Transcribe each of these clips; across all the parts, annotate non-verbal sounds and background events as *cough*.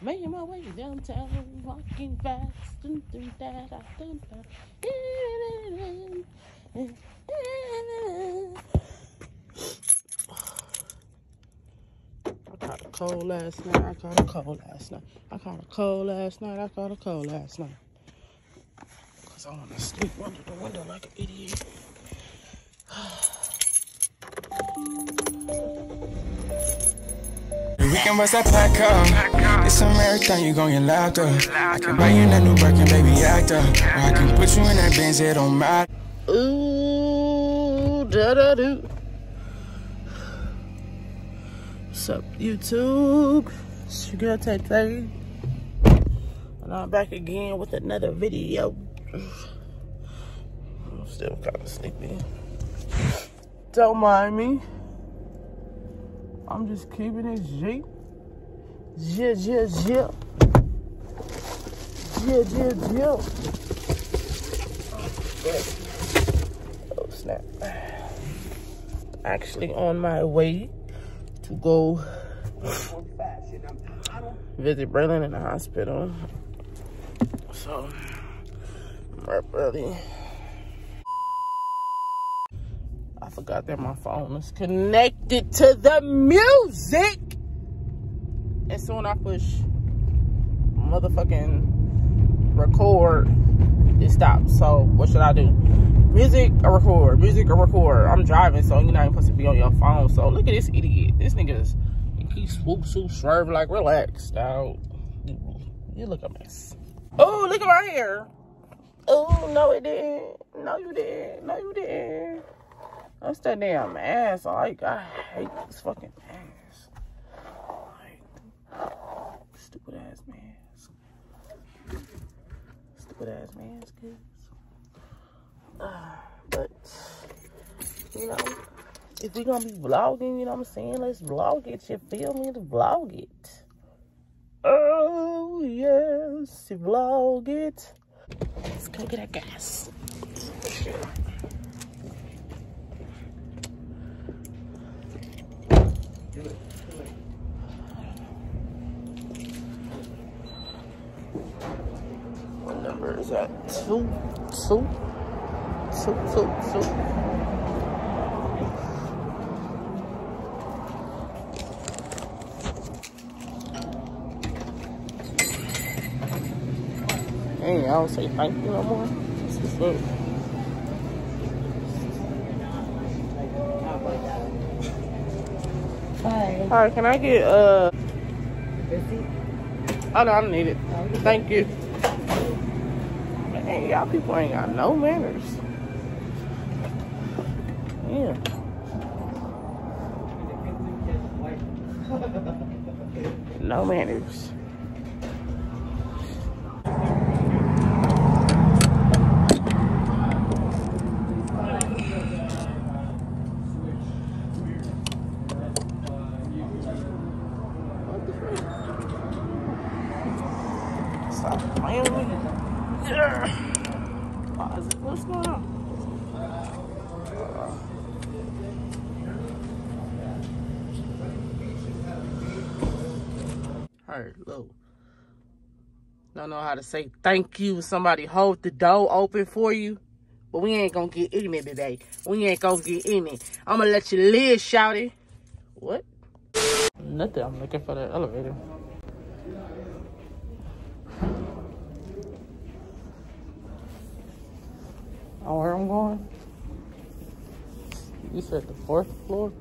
Making my way downtown, walking fast. Dun, dun, da, da, dun. I caught a cold last night. I caught a cold last night. I caught a cold last night. I caught a cold last night. Cause I wanna sleep under the window like an idiot. *sighs* *sighs* We can bust that pack up. It's a marathon, you gon' get locked up. I can buy you that new Birkin, baby, act up. Or I can put you in that Benz, it don't matter. Ooh, da da do. What's up, YouTube? It's your girl Tay Tay. And I'm back again with another video. I'm still kind of sleepy. Don't mind me. I'm just keeping it G. Yeah, yeah, yeah. Yeah, yeah, yeah. Oh, snap. Actually on my way to go visit Braylon in the hospital. So, I'm early. I forgot that my phone is connected to the music. As soon as I push motherfucking record, it stops. So what should I do? Music or record? Music or record? I'm driving, so you're not even supposed to be on your phone. So look at this idiot. This nigga's he swoop, swoop, swerve like relax, dog. You look a mess. Oh, look at my hair. Oh, no, it didn't. No, you didn't. No, you didn't. That's that damn ass. Like, I hate this fucking ass. Like, stupid ass mask. Stupid ass mask, uh, but, you know, if we gonna be vlogging, you know what I'm saying? Let's vlog it. You feel me? Let's vlog it. Oh, yes. Vlog it. Let's go get that gas. What number is that? Two, two, two, two, two. Hey, I don't say thank you no more. This is it. Hi. All right, can I get uh? Oh no, I don't need it. Thank you. Y'all people ain't got no manners. Yeah. No manners. What the frick? Stop playing with me. Yeah. Why is it- What's going on? Hello. Don't know how to say thank you. Somebody hold the door open for you. But we ain't gonna get in it today. We ain't gonna get in it. I'm gonna let you live, shouty. What? Nothing. I'm looking for the elevator. Oh, where I'm going? You said the fourth floor?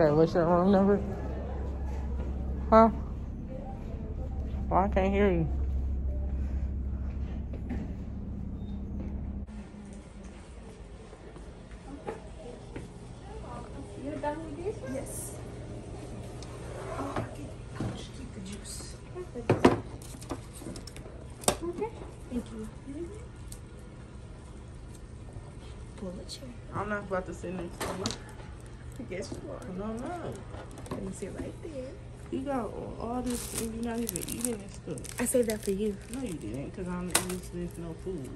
that? What's your room number? Huh? Well, I can't hear you. Yes. Okay. thank you. Pull the chair. I'm not about to sit next to you. Yes, you are. No, no. Let me sit right there. You got all, this and you're not even eating this stuff. I saved that for you. No, you didn't, because I'm eating this no food.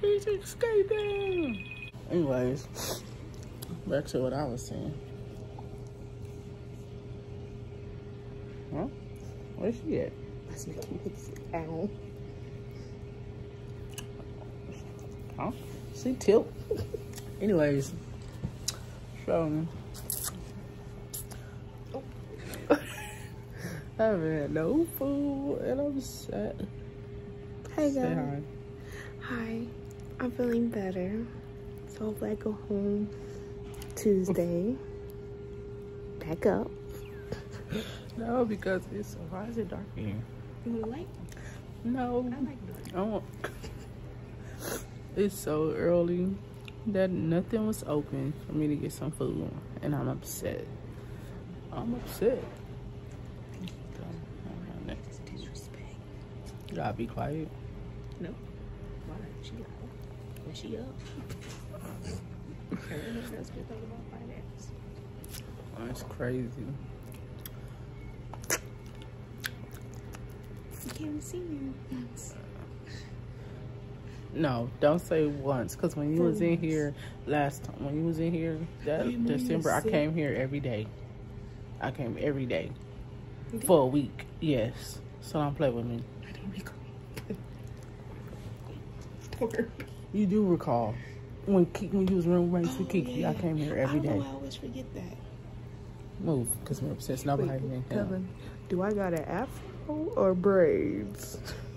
He's escaping. Anyways, back to what I was saying. Huh? Where's she at? Him sit down. Huh? She tilt. Anyways, so um, *laughs* I haven't had no food and I'm sad. Hey Say guys. hi. Hi. I'm feeling better. So hopefully I go home Tuesday. Back up. *laughs* No, because it's why is it dark in here? You want a light? No, I like dark. I want. It's so early that nothing was open for me to get some food, and I'm upset. I'm upset. It's disrespect. You gotta be quiet. No. Why? She up. When she up. Everyone else can talk about finance. That's crazy. You can't see you. No, don't say once, cause when you was in here last time, when you was in here that You December, I came here every day. I came every day did? for a week. Yes, so don't play with me. I don't recall. *laughs* You do recall when Ki- when you was roommates with Oh, Kiki, I came here I every know, day. I always forget that. Move, cause we're obsessed. Nobody Wait. Kevin, do I got an afro or braids? *laughs*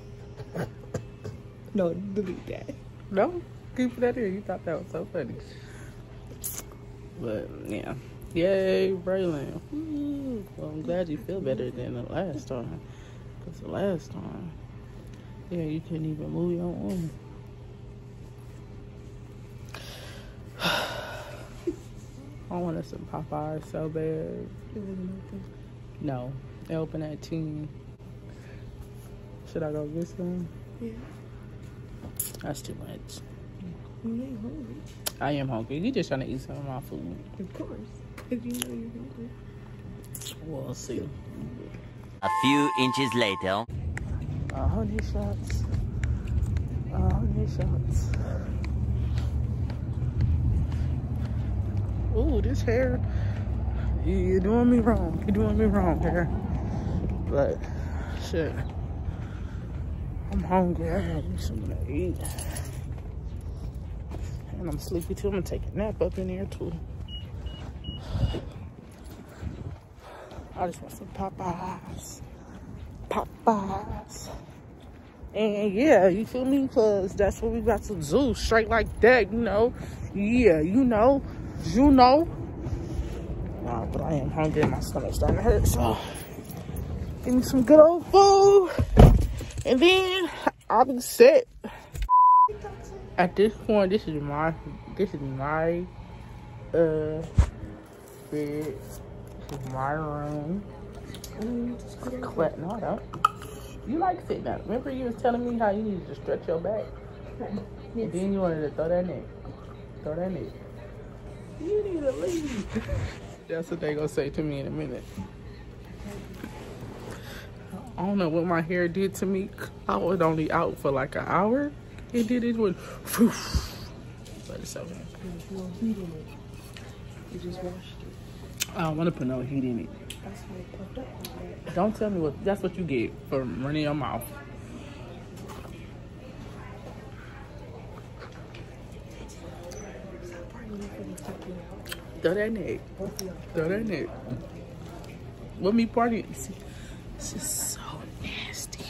no, delete that. No, keep that in. You thought that was so funny. But yeah, yay, Braylon. Well, I'm glad you feel better than the last time. Cause the last time, yeah, you couldn't even move your arm. *sighs* I wanted some Popeyes so bad. It wasn't open. No, they open at 10. Should I go get some? Yeah. That's too much. You know you're hungry. I am hungry. He just trying to eat some of my food. Of course. If you know you're hungry. We'll see. A few inches later. A hundred shots. A hundred shots. Ooh, this hair. You're doing me wrong. You're doing me wrong hair. But, shit. I'm hungry. I gotta do something to eat. And I'm sleepy too. I'm gonna take a nap up in here too. I just want some Popeyes. Popeyes. And yeah, you feel me? Because that's what we got to do. Straight like that, you know? Yeah, you know. You know. Nah, but I am hungry my stomach's starting to hurt. So, give me some good old food. And then I'll be set. At this point, this is my, this is my, uh, bed. This is my room. What? No, I don't. You like sitting up. Remember you was telling me how you needed to stretch your back? And then you wanted to throw that neck. Throw that neck. You need to leave. That's what they gonna say to me in a minute. I don't know what my hair did to me. I was only out for like an hour. It did it with *sighs* but it's okay. You just washed it. I don't want to put no heat in it. It. Don't tell me what that's what you get for running your mouth. Throw that neck. Throw that neck. What me party? This is so nasty.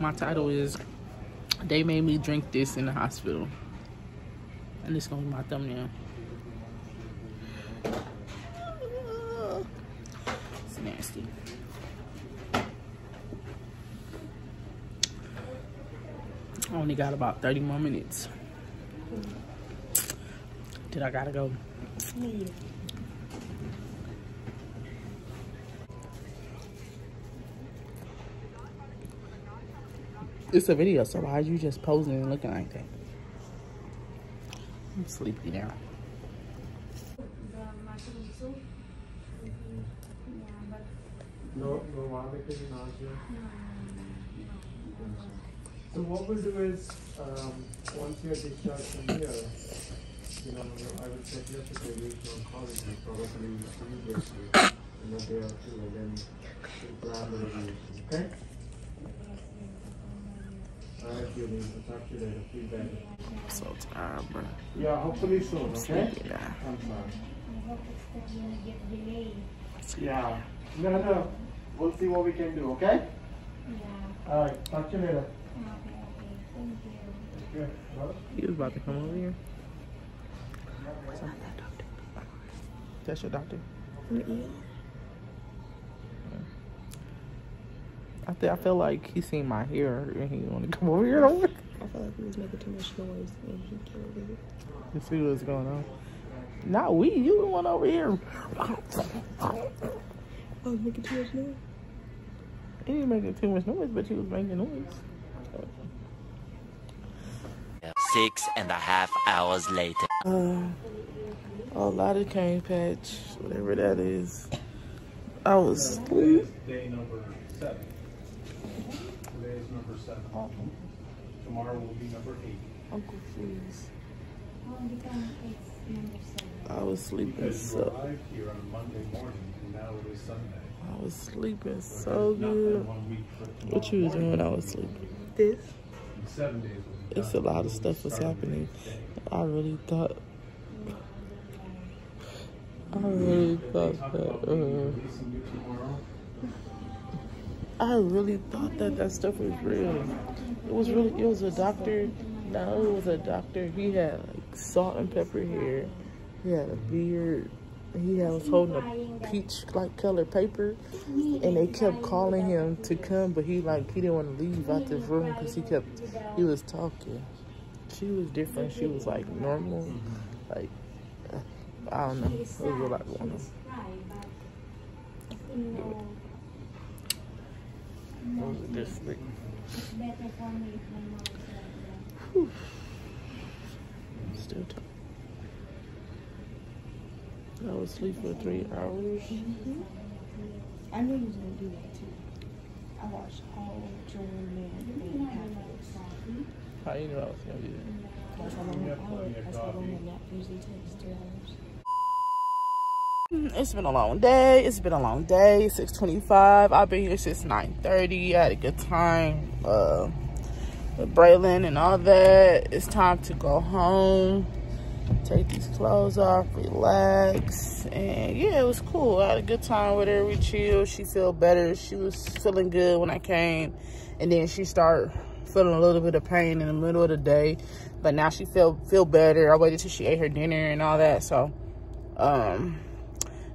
My title is They Made Me Drink This in the Hospital. And it's gonna be my thumbnail. It's nasty. I only got about 30 more minutes. Did I gotta go? No, It's a video, so why are you just posing and looking like that? I'm sleepy now. So what we'll do is, um, once you're discharged from here, you know, I will set you up with a regional oncology, probably immediately, in a day or two, and then plan the radiation, okay? Alright, you need to talk to you later, feel better. I'm so tired, bro. Yeah, hopefully soon, okay? Sleepy now. I'm sorry. Yeah, no, no, we'll see what we can do, okay? Yeah. Alright, talk to you later. Okay, bye. He was about to come over here. That's not that doctor. That's your doctor? I think I feel like he seen my hair and he want to come over here. Over. I felt like he was making too much noise and he came over here. To see what's going on. Not we. You the one over here. I was making too much noise. He didn't making too much noise, but he was making noise. Six and a half hours later. Uh, a lot of cane patch, whatever that is. I was asleep. Day number seven. Today is number seven. Tomorrow will be number eight. Uncle Freeze. I was sleeping so. arrived here on Monday morning and now it is Sunday. I was sleeping so good. that one week, but What you was doing when I was sleeping? This? seven days It's a lot of stuff was happening. I really thought. I really thought that. Uh, releasing you tomorrow. I really thought that that stuff was real. It was really. It was a doctor. No, it was a doctor. He had like salt and pepper hair. He had a beard. He was holding a peach like color paper, and they kept calling him to come, but he like he didn't want to leave out this room because he kept he was talking. She was different. She was like normal, like I don't know. It was a lot going on. It was different. Whew. Still tired. I was asleep for three hours. Mm-hmm. I knew you was gonna do that too. I watched all Jordan Man and Happiness. How you know I was gonna do that? That's how long. That's how long a nap usually takes, three hours. It's been a long day. It's been a long day. 625. I've been here since 930. I had a good time. Uh, with Braylon and all that. It's time to go home. Take these clothes off, relax. And yeah, it was cool. I had a good time with her. We chilled. She felt better. She was feeling good when I came. And then she started feeling a little bit of pain in the middle of the day. But now she feel feel better. I waited till she ate her dinner and all that. So um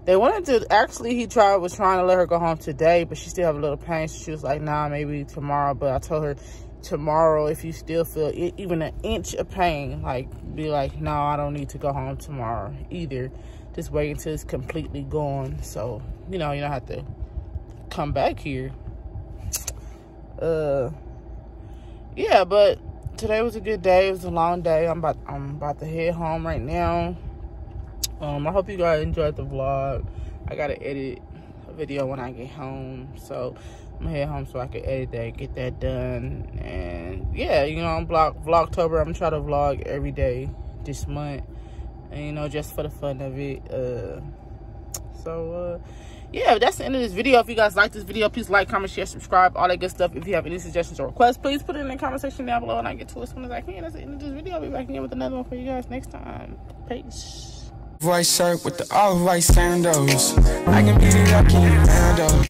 they wanted to actually he tried was trying to let her go home today but she still have a little pain. So she was like nah maybe tomorrow but i told her tomorrow if you still feel even an inch of pain like be like no i don't need to go home tomorrow either. Just wait until it's completely gone. So you know you don't have to come back here. Uh yeah but today was a good day. It was a long day. I'm about i'm about to head home right now um, I hope you guys enjoyed the vlog. I gotta edit a video when I get home, so I'm gonna head home so I can edit that, get that done, and yeah, you know, I'm vlog Vlogtober. I'm gonna try to vlog every day this month, and you know, just for the fun of it. Uh, so uh, yeah, that's the end of this video. If you guys like this video, please like, comment, share, subscribe, all that good stuff. If you have any suggestions or requests, please put it in the comment section down below, and I get to it as soon as I can. That's the end of this video. I'll be back again with another one for you guys next time. Peace. White shirt with the all white sandals. I can beat it up, can?